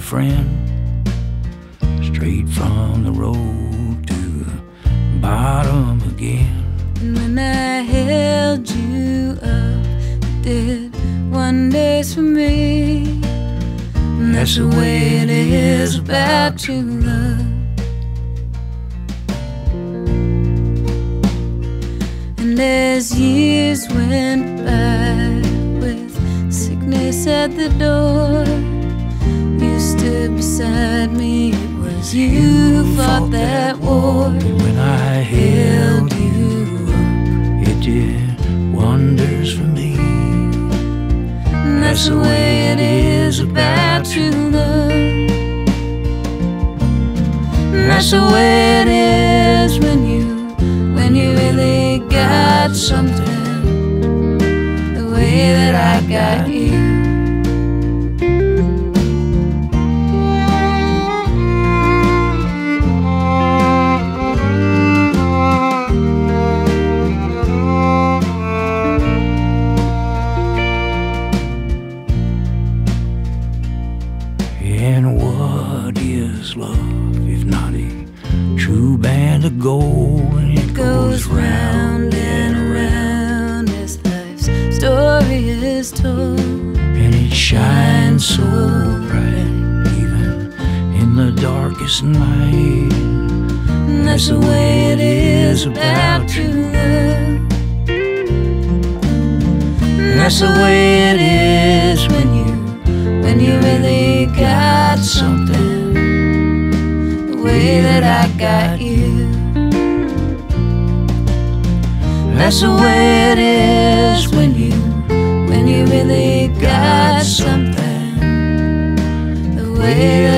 friend, straight from the road to the bottom again. And when I held you up, it did wonders for me. And that's the way it is about true love. And as years went by with sickness at the door, wonders for me. And that's the way it is about true love. And that's the way it is when you, when you really got something. The way that I got you. And what is love if not a true band of gold? And it Goes round and around as life's story is told. and it shines so bright, even in the darkest night. And that's the way it is about true love. And that's the way it is something. The way that I got you. That's the way it is when you, when you really got something. The way that